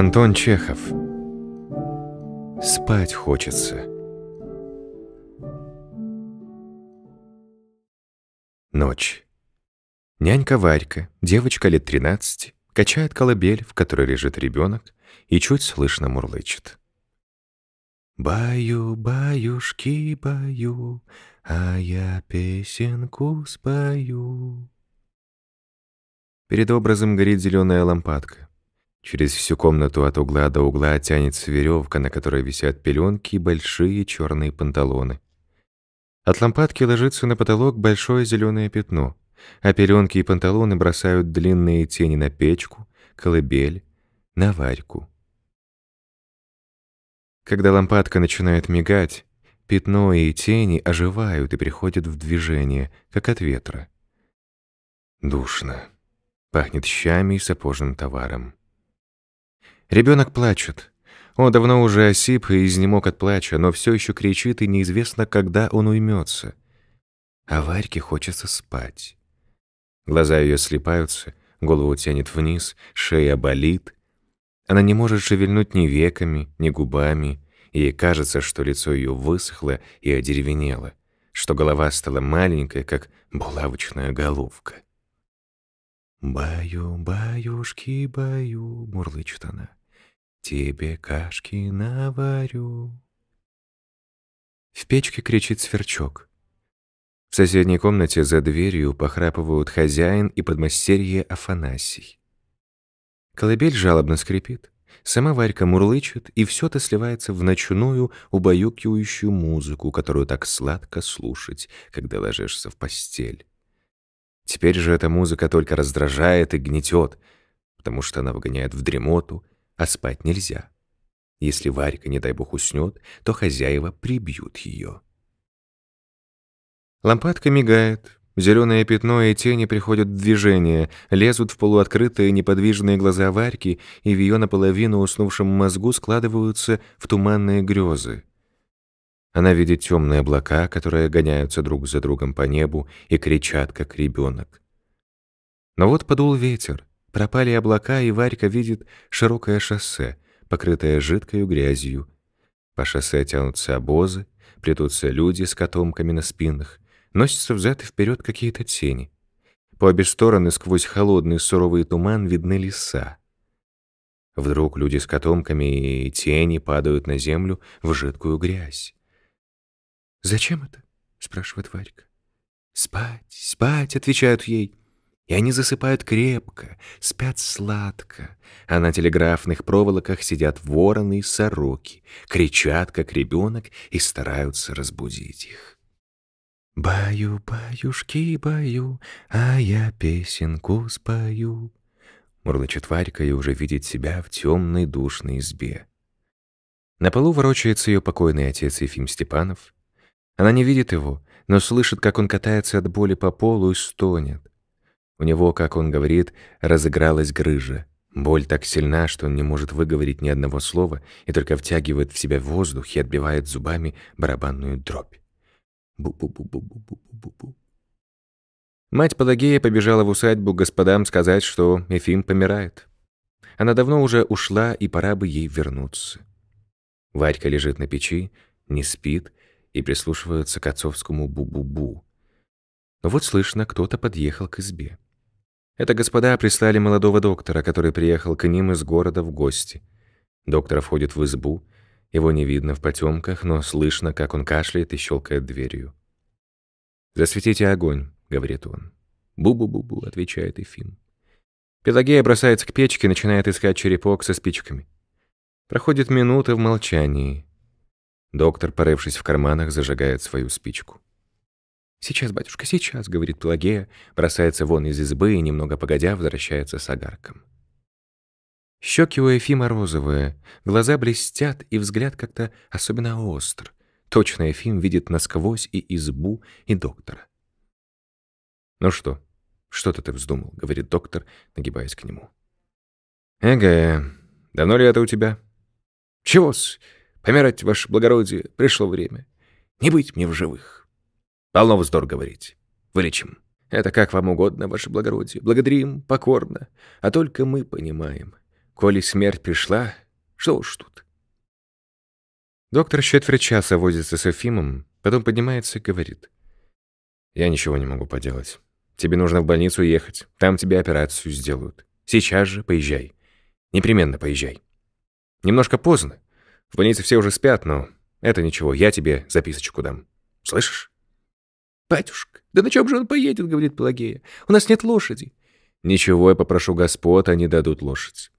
Антон Чехов. Спать хочется. Ночь. Нянька Варька, девочка лет 13, качает колыбель, в которой лежит ребенок, и чуть слышно мурлычет. «Баю, баюшки, баю, а я песенку спою». Перед образом горит зеленая лампадка. Через всю комнату от угла до угла тянется веревка, на которой висят пеленки и большие черные панталоны. От лампадки ложится на потолок большое зеленое пятно, а пеленки и панталоны бросают длинные тени на печку, колыбель, на варьку. Когда лампадка начинает мигать, пятно и тени оживают и приходят в движение, как от ветра. Душно. Пахнет щами и сапожным товаром. Ребенок плачет. Он давно уже осип и изнемог от плача, но все еще кричит, и неизвестно, когда он уймется. А Варьке хочется спать. Глаза ее слепаются, голову тянет вниз, шея болит. Она не может шевельнуть ни веками, ни губами. Ей кажется, что лицо ее высохло и одеревенело, что голова стала маленькая, как булавочная головка. «Баю, баюшки, баю», — мурлычет она тебе кашки наварю. В печке кричит сверчок. В соседней комнате за дверью похрапывают хозяин и подмастерье Афанасий. Колыбель жалобно скрипит. Сама Варька мурлычет, и все это сливается в ночную, убаюкивающую музыку, которую так сладко слушать, когда ложишься в постель. Теперь же эта музыка только раздражает и гнетет, потому что она выгоняет в дремоту, а спать нельзя. Если Варька, не дай бог, уснет, то хозяева прибьют ее. Лампадка мигает, зеленое пятно и тени приходят в движение, лезут в полуоткрытые неподвижные глаза Варьки, и в ее наполовину уснувшем мозгу складываются в туманные грезы. Она видит темные облака, которые гоняются друг за другом по небу и кричат, как ребенок. Но вот подул ветер, Пропали облака, и Варька видит широкое шоссе, покрытое жидкой грязью. По шоссе тянутся обозы, плетутся люди с котомками на спинах, носятся взад и вперед какие-то тени. По обе стороны сквозь холодный суровый туман видны леса. Вдруг люди с котомками и тени падают на землю в жидкую грязь. «Зачем это?» — спрашивает Варька. «Спать, спать», — отвечают ей. И они засыпают крепко, спят сладко, а на телеграфных проволоках сидят вороны и сороки, кричат, как ребенок, и стараются разбудить их. «Баю, баюшки, баю, а я песенку спою», мурлычет Варька и уже видит себя в темной душной избе. На полу ворочается ее покойный отец Ефим Степанов. Она не видит его, но слышит, как он катается от боли по полу и стонет. У него, как он говорит, разыгралась грыжа. Боль так сильна, что он не может выговорить ни одного слова и только втягивает в себя воздух и отбивает зубами барабанную дробь. Бу-бу-бу-бу-бу-бу-бу-бу. Мать Пелагея побежала в усадьбу господам сказать, что Эфим помирает. Она давно уже ушла, и пора бы ей вернуться. Варька лежит на печи, не спит и прислушивается к отцовскому бу-бу-бу. Но вот слышно, кто-то подъехал к избе. Это господа прислали молодого доктора, который приехал к ним из города в гости. Доктор входит в избу, его не видно в потемках, но слышно, как он кашляет и щелкает дверью. «Засветите огонь», — говорит он. «Бу-бу-бу-бу», — отвечает Ефим. Пелагея бросается к печке и начинает искать черепок со спичками. Проходит минута в молчании. Доктор, порывшись в карманах, зажигает свою спичку. «Сейчас, батюшка, сейчас», — говорит Пелагея, бросается вон из избы и, немного погодя, возвращается с огарком. Щеки у Ефима розовые, глаза блестят, и взгляд как-то особенно остр. Точно Ефим видит насквозь и избу, и доктора. «Ну что, что-то ты вздумал», — говорит доктор, нагибаясь к нему. «Эге, давно ли это у тебя?» «Чего-с? Помирать, ваше благородие, пришло время. Не быть мне в живых». Полно вздор говорить. Вылечим. Это как вам угодно, ваше благородие. Благодарим покорно. А только мы понимаем. Коли смерть пришла, что уж тут. Доктор четверть часа возится с Эфимом, потом поднимается и говорит. «Я ничего не могу поделать. Тебе нужно в больницу ехать. Там тебе операцию сделают. Сейчас же поезжай. Непременно поезжай. Немножко поздно. В больнице все уже спят, но это ничего, я тебе записочку дам. Слышишь?» «Батюшка, да на чем же он поедет?» — говорит Пелагея. «У нас нет лошади». «Ничего, я попрошу господ, они дадут лошадь».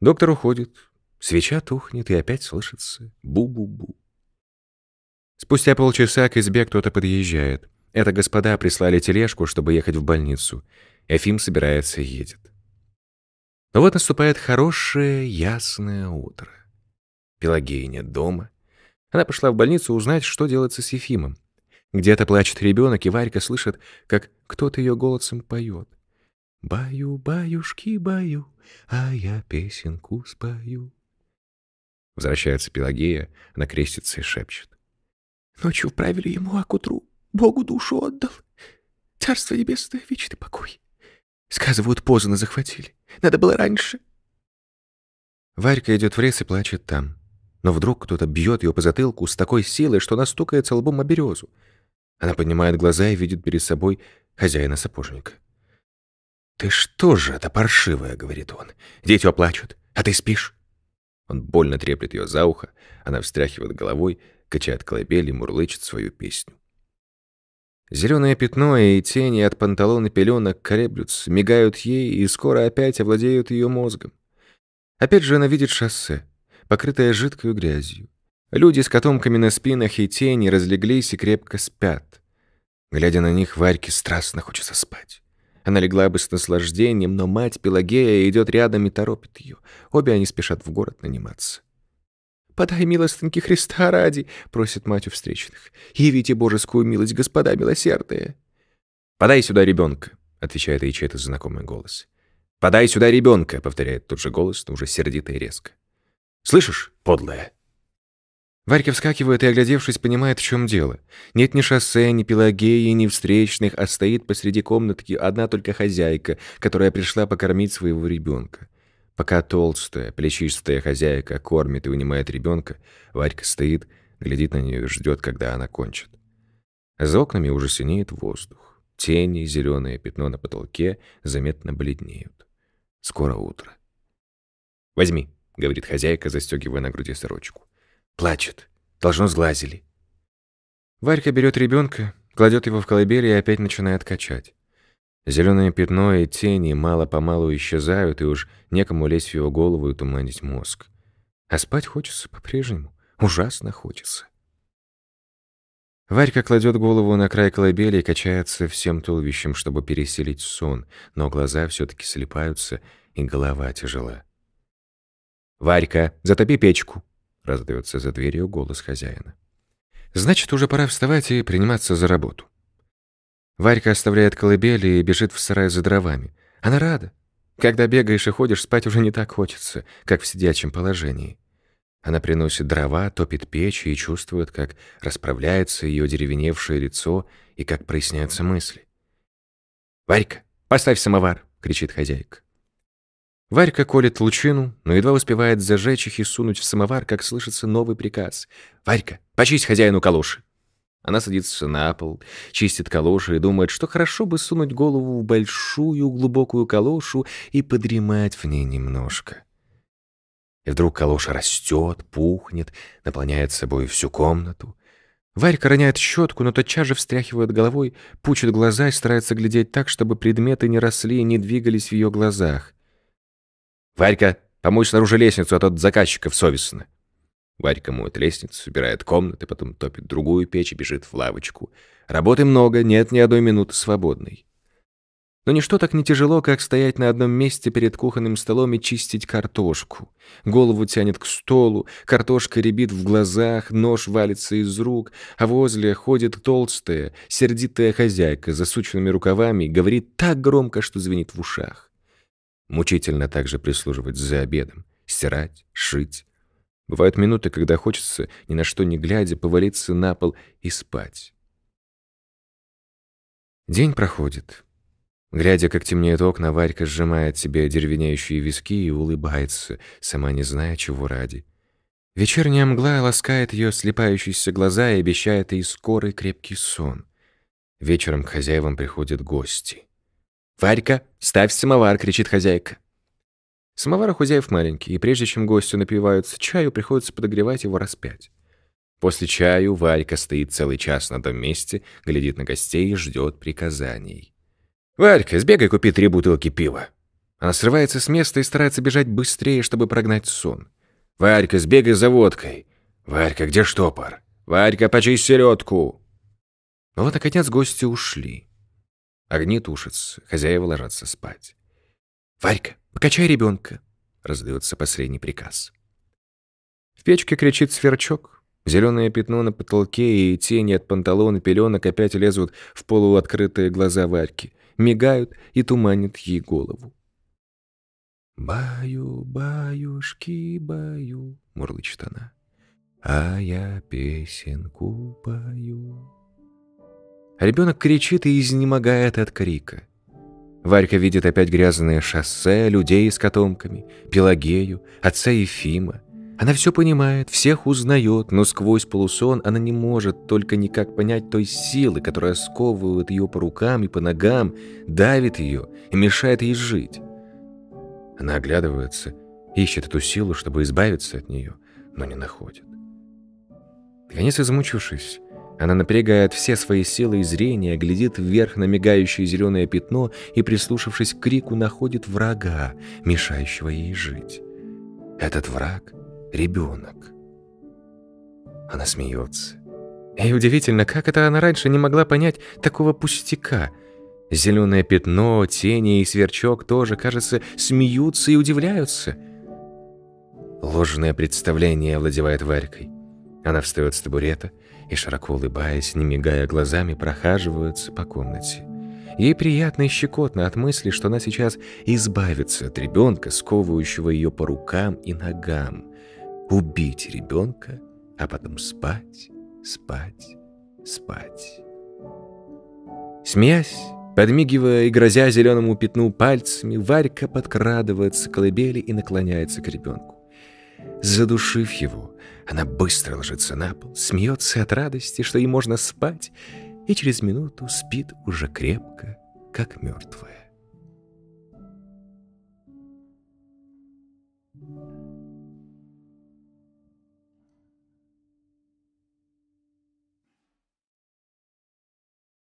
Доктор уходит. Свеча тухнет, и опять слышится бу-бу-бу. Спустя полчаса к избе кто-то подъезжает. Это господа прислали тележку, чтобы ехать в больницу. Эфим собирается и едет. Но вот наступает хорошее, ясное утро. Пелагеи нет дома. Она пошла в больницу узнать, что делается с Ефимом. Где-то плачет ребенок, и Варька слышит, как кто-то ее голосом поет. «Баю, баюшки, баю, а я песенку спою». Возвращается Пелагея, она крестится и шепчет. «Ночью вправили ему, а к утру Богу душу отдал. Царство небесное, вечный покой. Сказывают, поздно захватили. Надо было раньше». Варька идет в лес и плачет там. Но вдруг кто-то бьет ее по затылку с такой силой, что она стукается лбом о березу. Она поднимает глаза и видит перед собой хозяина сапожника. «Ты что же это паршивая?» — говорит он. «Дети оплачут, а ты спишь?» Он больно треплет ее за ухо, она встряхивает головой, качает колыбель и мурлычет свою песню. Зеленое пятно и тени от панталон и пеленок колеблются, мигают ей и скоро опять овладеют ее мозгом. Опять же она видит шоссе, покрытое жидкой грязью. Люди с котомками на спинах и тени разлеглись и крепко спят. Глядя на них, Варьке страстно хочется спать. Она легла бы с наслаждением, но мать Пелагея идет рядом и торопит ее. Обе они спешат в город наниматься. «Подай милостыньки Христа ради!» — просит мать у встречных. «Явите божескую милость, господа милосердные!» «Подай сюда ребенка!» — отвечает ей чей-то знакомый голос. «Подай сюда ребенка!» — повторяет тот же голос, но уже сердито и резко. «Слышишь, подлая?» Варька вскакивает и, оглядевшись, понимает, в чем дело. Нет ни шоссе, ни Пелагеи, ни встречных, а стоит посреди комнатки одна только хозяйка, которая пришла покормить своего ребенка. Пока толстая, плечистая хозяйка кормит и унимает ребенка, Варька стоит, глядит на нее и ждет, когда она кончит. За окнами уже синеет воздух. Тени, зеленое пятно на потолке заметно бледнеют. Скоро утро. «Возьми», — говорит хозяйка, застегивая на груди сорочку. Плачет. Должно сглазили. Варька берет ребенка, кладет его в колыбель и опять начинает качать. Зеленое пятно и тени мало-помалу исчезают, и уж некому лезть в его голову и туманить мозг. А спать хочется по-прежнему. Ужасно хочется. Варька кладет голову на край колыбели и качается всем туловищем, чтобы переселить сон, но глаза все-таки слепаются, и голова тяжела. «Варька, затопи печку!» — раздается за дверью голос хозяина. «Значит, уже пора вставать и приниматься за работу». Варька оставляет колыбели и бежит в сарай за дровами. Она рада. Когда бегаешь и ходишь, спать уже не так хочется, как в сидячем положении. Она приносит дрова, топит печь и чувствует, как расправляется ее деревеневшее лицо и как проясняются мысли. «Варька, поставь самовар!» — кричит хозяйка. Варька колет лучину, но едва успевает зажечь их и сунуть в самовар, как слышится новый приказ. «Варька, почисть хозяину калоши!» Она садится на пол, чистит калоши и думает, что хорошо бы сунуть голову в большую глубокую калошу и подремать в ней немножко. И вдруг калоша растет, пухнет, наполняет собой всю комнату. Варька роняет щетку, но тотчас же встряхивает головой, пучит глаза и старается глядеть так, чтобы предметы не росли и не двигались в ее глазах. «Варька, помой снаружи лестницу, а то от заказчиков совестно». Варька моет лестницу, собирает комнаты, потом топит другую печь и бежит в лавочку. Работы много, нет ни одной минуты свободной. Но ничто так не тяжело, как стоять на одном месте перед кухонным столом и чистить картошку. Голову тянет к столу, картошка рябит в глазах, нож валится из рук, а возле ходит толстая, сердитая хозяйка с засученными рукавами и говорит так громко, что звенит в ушах. Мучительно также прислуживать за обедом, стирать, шить. Бывают минуты, когда хочется, ни на что не глядя, повалиться на пол и спать. День проходит. Глядя, как темнеют окна, Варька сжимает себе деревенеющие виски и улыбается, сама не зная, чего ради. Вечерняя мгла ласкает ее слепающиеся глаза и обещает ей скорый крепкий сон. Вечером к хозяевам приходят гости. «Варька, ставь самовар!» — кричит хозяйка. Самовар у хозяев маленький, и прежде чем гости напиваются чаю, приходится подогревать его раз пять. После чаю Варька стоит целый час на том месте, глядит на гостей и ждет приказаний. «Варька, сбегай купи три бутылки пива». Она срывается с места и старается бежать быстрее, чтобы прогнать сон. «Варька, сбегай за водкой». «Варька, где штопор?» «Варька, почисть селедку». Но вот, наконец, гости ушли. Огни тушатся, хозяева ложатся спать. «Варька, покачай ребенка», — раздается последний приказ. В печке кричит сверчок. Зеленое пятно на потолке и тени от панталона пеленок опять лезут в полуоткрытые глаза Варьки, мигают и туманят ей голову. «Баю, баюшки, баю», — мурлычет она, — «а я песенку пою». Ребенок кричит и изнемогает от крика. Варька видит опять грязное шоссе, людей с котомками, Пелагею, отца Ефима. Она все понимает, всех узнает, но сквозь полусон она не может только никак понять той силы, которая сковывает ее по рукам и по ногам, давит ее и мешает ей жить. Она оглядывается, ищет эту силу, чтобы избавиться от нее, но не находит. Наконец, измучившись, она напрягает все свои силы и зрения, глядит вверх на мигающее зеленое пятно и, прислушавшись к крику, находит врага, мешающего ей жить. Этот враг — ребенок. Она смеется. И удивительно, как это она раньше не могла понять такого пустяка. Зеленое пятно, тени и сверчок тоже, кажется, смеются и удивляются. Ложное представление овладевает Варькой. Она встает с табурета — и, широко улыбаясь, не мигая глазами, прохаживаются по комнате. Ей приятно и щекотно от мысли, что она сейчас избавится от ребенка, сковывающего ее по рукам и ногам. Убить ребенка, а потом спать, спать, спать. Смеясь, подмигивая и грозя зеленому пятну пальцами, Варька подкрадывается к колыбели и наклоняется к ребенку. Задушив его, она быстро ложится на пол, смеется от радости, что ей можно спать, и через минуту спит уже крепко, как мертвая.